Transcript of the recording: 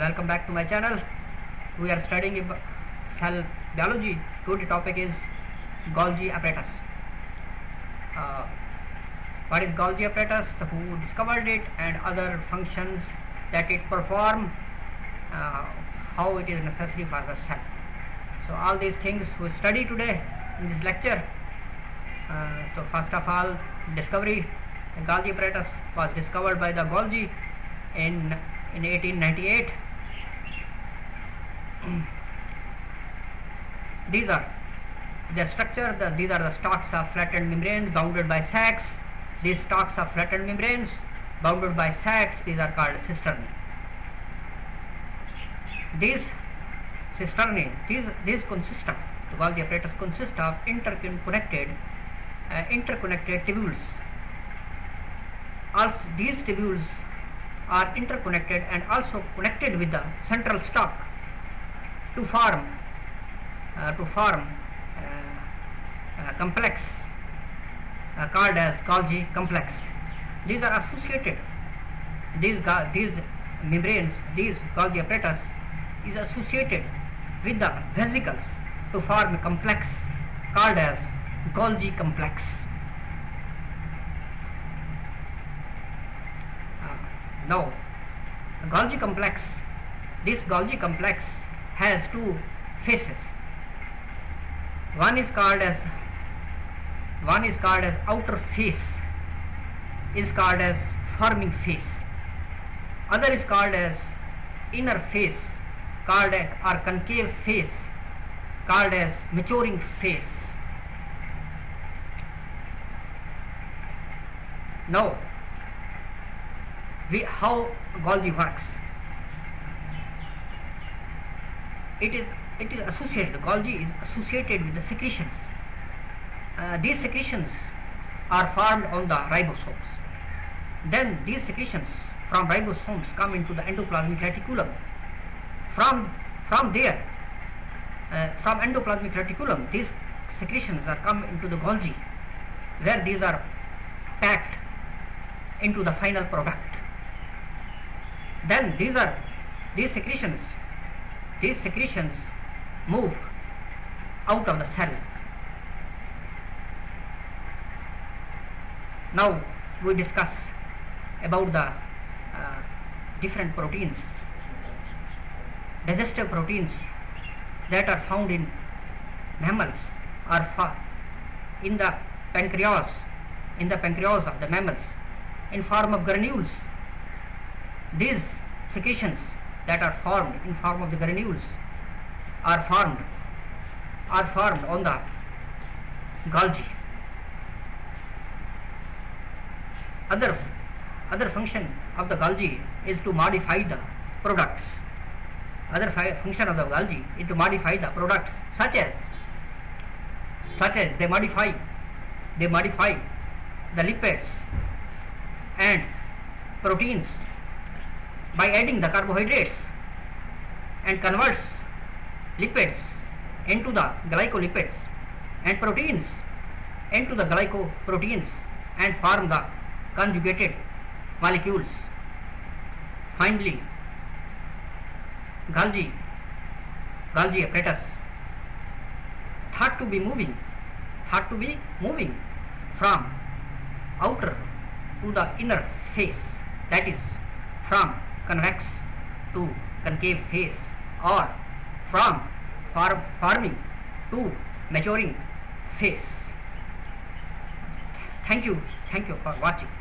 Welcome back to my channel. We are studying cell biology. Today topic is Golgi apparatus. Uh, what is Golgi apparatus? Who discovered it and other functions that it perform. Uh, how it is necessary for the cell. So all these things we study today in this lecture. Uh, so first of all, discovery. The Golgi apparatus was discovered by the Golgi in in 1898. these are the structure. The, these are the stalks of flattened membranes bounded by sacs. These stalks of flattened membranes bounded by sacs. These are called cisternae. These cisternae, these these consist of the Golgi apparatus consist of interconnected uh, interconnected tubules. Also, these tubules are interconnected and also connected with the central stalk to form uh, to form uh, complex uh, called as Golgi complex. These are associated. These these membranes, these Golgi apparatus is associated with the vesicles to form a complex called as Golgi complex. Now, Golgi complex, this Golgi complex has two faces. One is called as one is called as outer face, is called as forming face. Other is called as inner face, called as, or concave face, called as maturing face. Now, we, how Golgi works. It is it is associated. Golgi is associated with the secretions. Uh, these secretions are formed on the ribosomes. Then these secretions from ribosomes come into the endoplasmic reticulum. From from there, uh, from endoplasmic reticulum, these secretions are come into the Golgi, where these are packed into the final product. Then these are these secretions, these secretions move out of the cell. Now we discuss about the uh, different proteins, digestive proteins that are found in mammals are fa- in the pancreas, in the pancreas of the mammals, in form of granules. These secretions that are formed in form of the granules are formed are formed on the Golgi. Other other function of the Golgi is to modify the products. Other function of the Golgi is to modify the products such as such as they modify they modify the lipids and proteins by adding the carbohydrates and converts lipids into the glycolipids and proteins into the glycoproteins and form the conjugated molecules. Finally, Golgi, Golgi apparatus thought to be moving, thought to be moving from outer to the inner face, that is from convex to concave face or from form, forming to maturing face. Thank you, thank you for watching.